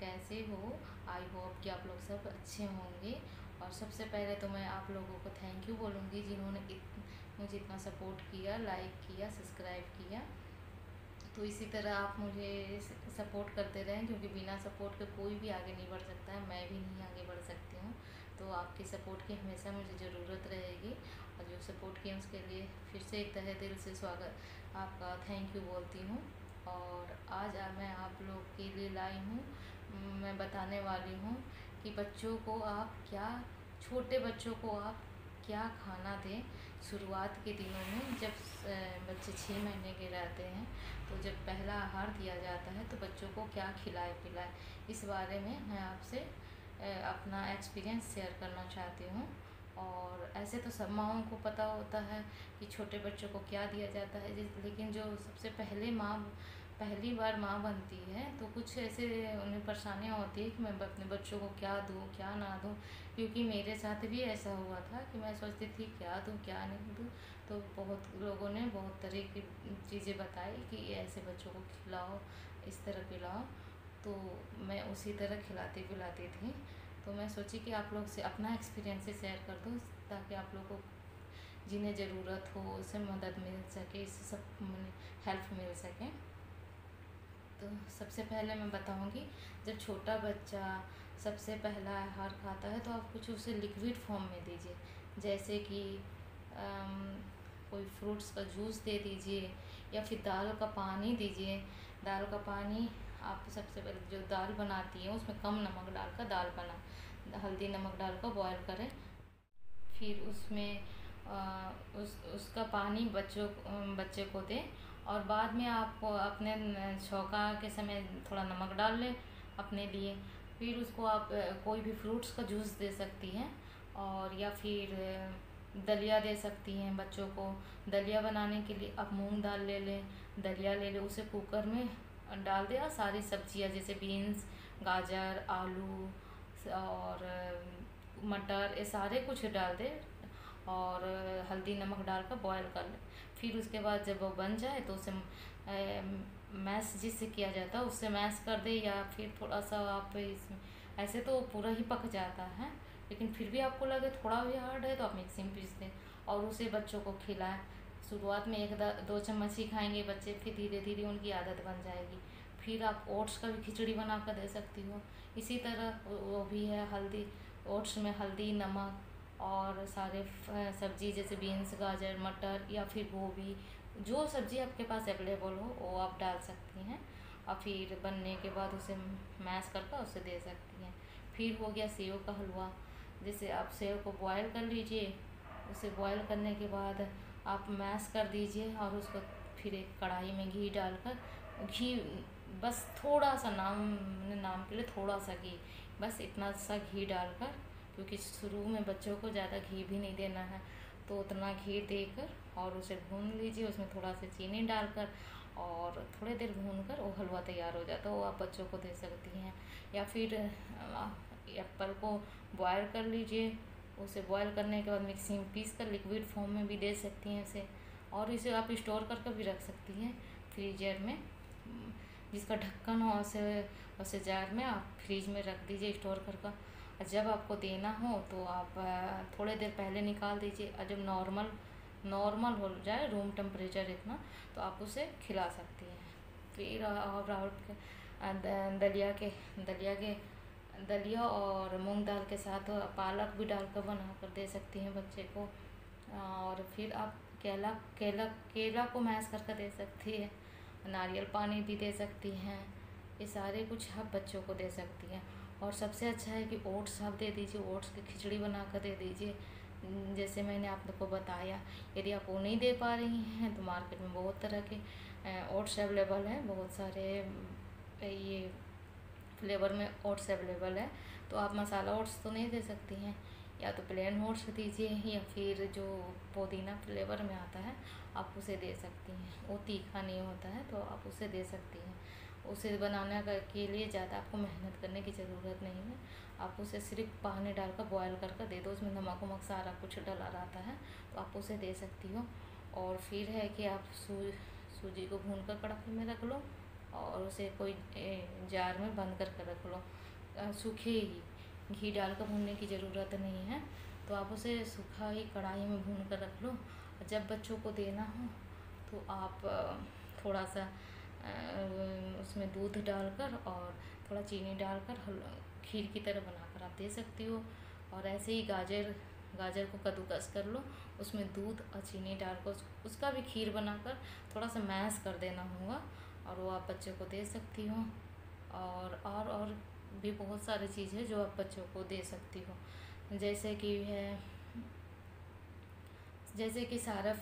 कैसे हो? I hope कि आप लोग सब अच्छे होंगे। और सबसे पहले तो मैं आप लोगों को थैंक यू बोलूँगी जिन्होंने इत, मुझे इतना सपोर्ट किया लाइक किया सब्सक्राइब किया। तो इसी तरह आप मुझे सपोर्ट करते रहें क्योंकि बिना सपोर्ट के कोई भी आगे नहीं बढ़ सकता है। मैं भी नहीं आगे बढ़ सकती हूँ। तो आपकी सपोर्ट की हमेशा मुझे ज़रूरत रहेगी। और जो सपोर्ट किए उसके लिए फिर से एक तहे दिल से स्वागत आपका थैंक यू बोलती हूँ। और आज मैं आप लोग के लिए लाई हूँ। मैं बताने वाली हूँ कि बच्चों को आप क्या, छोटे बच्चों को आप क्या खाना दें शुरुआत के दिनों में जब बच्चे छः महीने के रहते हैं। तो जब पहला आहार दिया जाता है तो बच्चों को क्या खिलाए पिलाए, इस बारे में मैं आपसे अपना एक्सपीरियंस शेयर करना चाहती हूँ। और ऐसे तो सब माओं को पता होता है कि छोटे बच्चों को क्या दिया जाता है लेकिन जो सबसे पहले माँ पहली बार माँ बनती है तो कुछ ऐसे उन्हें परेशानियाँ होती है कि मैं अपने बच्चों को क्या दूँ, क्या ना दूँ, क्योंकि मेरे साथ भी ऐसा हुआ था कि मैं सोचती थी क्या दूँ, क्या नहीं दूँ तो बहुत लोगों ने बहुत तरह की चीज़ें बताई कि ऐसे बच्चों को खिलाओ, इस तरह पिलाओ तो मैं उसी तरह खिलाती पिलाती थी तो मैं सोची कि आप लोग से अपना एक्सपीरियंस शेयर कर दूँ, ताकि आप लोगों को जिन्हें ज़रूरत हो उससे मदद मिल सके, इससे सब हेल्प मिल सके। तो सबसे पहले मैं बताऊँगी जब छोटा बच्चा सबसे पहला आहार खाता है तो आप कुछ उसे लिक्विड फॉर्म में दीजिए। जैसे कि कोई फ्रूट्स का जूस दे दीजिए या फिर दाल का पानी दीजिए। दाल का पानी आप सबसे पहले जो दाल बनाती है उसमें कम नमक डालकर दाल बना हल्दी नमक डालकर बॉयल करें। फिर उसमें आ, उस उसका पानी बच्चों बच्चे को दें और बाद में आप अपने छौका के समय थोड़ा नमक डाल लें अपने लिए। फिर उसको आप कोई भी फ्रूट्स का जूस दे सकती हैं और या फिर दलिया दे सकती हैं बच्चों को। दलिया बनाने के लिए आप मूंग दाल ले लें, दलिया ले लें, उसे कुकर में डाल दें और सारी सब्ज़ियाँ जैसे बीन्स, गाजर, आलू और मटर, ये सारे कुछ डाल दें। और हल्दी नमक डालकर बॉयल कर लें। फिर उसके बाद जब वो बन जाए तो उसे मैश जिससे किया जाता है, उससे मैश कर दे या फिर थोड़ा सा आप इसमें ऐसे तो पूरा ही पक जाता है, लेकिन फिर भी आपको लगे थोड़ा भी हार्ड है तो आप मिक्सी में पीस दें और उसे बच्चों को खिलाएँ। शुरुआत में एक दो चम्मच ही खाएँगे बच्चे, फिर धीरे धीरे उनकी आदत बन जाएगी। फिर आप ओट्स का भी खिचड़ी बना कर दे सकती हो। इसी तरह वो भी है हल्दी ओट्स में हल्दी, नमक और सारे सब्ज़ी जैसे बीन्स गाजर, मटर या फिर गोभी, जो सब्ज़ी आपके पास अवेलेबल हो, वो आप डाल सकती हैं। और फिर बनने के बाद उसे मैश करके उसे दे सकती हैं। फिर हो गया सेव का हलवा। जैसे आप सेव को बॉयल कर लीजिए, उसे बॉयल करने के बाद आप मैश कर दीजिए और उसको फिर एक कढ़ाई में घी डालकर, घी बस थोड़ा सा नाम नाम के लिए थोड़ा सा घी, बस इतना सा घी डालकर क्योंकि शुरू में बच्चों को ज़्यादा घी भी नहीं देना है तो उतना घी देकर और उसे भून लीजिए, उसमें थोड़ा सा चीनी डालकर और थोड़ी देर भून कर वो हलवा तैयार हो जाता है, वो आप बच्चों को दे सकती हैं। या फिर एप्पल को बॉयल कर लीजिए, उसे बॉयल करने के बाद मिक्सी में पीस कर लिक्विड फॉर्म में भी दे सकती हैं इसे। और इसे आप स्टोर करके भी रख सकती हैं फ्रीजर में। जिसका ढक्कन हो उसे उसे जार में आप फ्रीज में रख दीजिए स्टोर करके। जब आपको देना हो तो आप थोड़े देर पहले निकाल दीजिए। और जब नॉर्मल नॉर्मल हो जाए रूम टेम्परेचर इतना तो आप उसे खिला सकती हैं। फिर और आउट दलिया के दलिया के, दलिया और मूंग दाल के साथ पालक भी डालकर बना कर दे सकती हैं बच्चे को। और फिर आप केला केला केला को मैश करके दे सकती है। नारियल पानी भी दे सकती हैं। ये सारे कुछ आप बच्चों को दे सकती हैं। और सबसे अच्छा है कि ओट्स आप दे दीजिए, ओट्स की खिचड़ी बना कर दे दीजिए। जैसे मैंने आप लोग को बताया, यदि आप वो नहीं दे पा रही हैं तो मार्केट में बहुत तरह के ओट्स अवेलेबल हैं, बहुत सारे ये फ्लेवर में ओट्स अवेलेबल है। तो आप मसाला ओट्स तो नहीं दे सकती हैं, या तो प्लेन ओट्स दीजिए, या फिर जो पुदीना फ्लेवर में आता है, आप उसे दे सकती हैं। वो तीखा नहीं होता है तो आप उसे दे सकती हैं। उसे बनाने के लिए ज़्यादा आपको मेहनत करने की ज़रूरत नहीं है। आप उसे सिर्फ़ पानी डालकर बॉयल करके दे दो, उसमें नमक वमक सारा कुछ डला रहता है तो आप उसे दे सकती हो। और फिर है कि आप सू, सूजी को भून कर कड़ाही में रख लो और उसे कोई जार में बंद करके रख लो। सूखे ही, घी डालकर भूनने की ज़रूरत नहीं है तो आप उसे सूखा ही कढ़ाई में भून कर रख लो। जब बच्चों को देना हो तो आप थोड़ा सा उसमें दूध डालकर और थोड़ा चीनी डालकर खीर की तरह बनाकर आप दे सकती हो। और ऐसे ही गाजर गाजर को कद्दूकस कर लो, उसमें दूध और चीनी डालकर उसका भी खीर बनाकर थोड़ा सा मैश कर देना होगा और वो आप बच्चों को दे सकती हो। और और और भी बहुत सारी चीज़ है जो आप बच्चों को दे सकती हो। जैसे कि है, जैसे कि सारा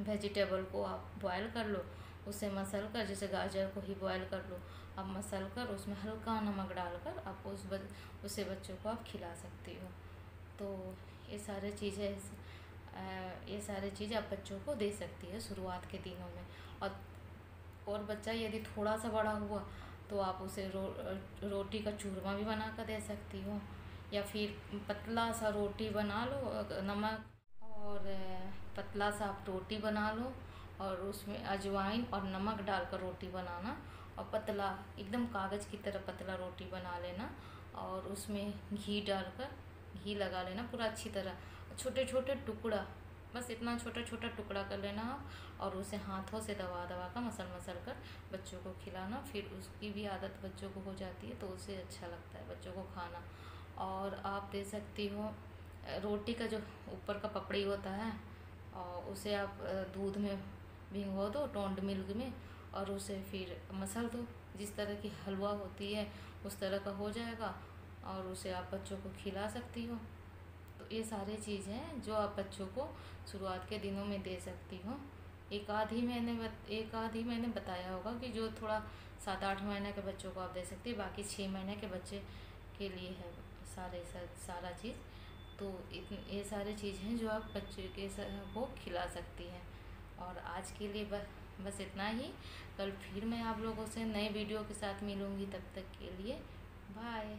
वेजिटेबल को आप बॉयल कर लो उसे मसल कर जैसे गाजर को ही बॉयल कर लो। अब मसल कर उसमें हल्का नमक डालकर आप उस बच, उसे बच्चों को आप खिला सकती हो। तो ये सारे चीज़ें ये सारे चीज़ें आप बच्चों को दे सकती है शुरुआत के दिनों में। और और बच्चा यदि थोड़ा सा बड़ा हुआ तो आप उसे रो रोटी का चूरमा भी बना कर दे सकती हो। या फिर पतला सा रोटी बना लो नमक और पतला सा आप रोटी बना लो। और उसमें अजवाइन और नमक डालकर रोटी बनाना और पतला, एकदम कागज़ की तरह पतला रोटी बना लेना और उसमें घी डालकर, घी लगा लेना पूरा अच्छी तरह। छोटे छोटे टुकड़ा, बस इतना छोटा छोटा टुकड़ा कर लेना और उसे हाथों से दबा दबा कर मसल मसल कर बच्चों को खिलाना। फिर उसकी भी आदत बच्चों को हो जाती है तो उसे अच्छा लगता है बच्चों को खाना। और आप दे सकती हो, रोटी का जो ऊपर का पपड़ी होता है, और उसे आप दूध में भिगो दो टोंड मिल्क में और उसे फिर मसल दो। जिस तरह की हलवा होती है उस तरह का हो जाएगा और उसे आप बच्चों को खिला सकती हो। तो ये सारे चीज़ें हैं जो आप बच्चों को शुरुआत के दिनों में दे सकती हो। एक आध ही मैंने बत, एक आध ही मैंने बताया होगा कि जो थोड़ा सात आठ महीने के बच्चों को आप दे सकती बाकी छः महीने के बच्चे के लिए है सारे सारा चीज़। तो ये सारे चीज़ हैं जो आप बच्चे के को खिला सकती हैं। और आज के लिए बस इतना ही। कल फिर मैं आप लोगों से नए वीडियो के साथ मिलूँगी। तब तक के लिए बाय।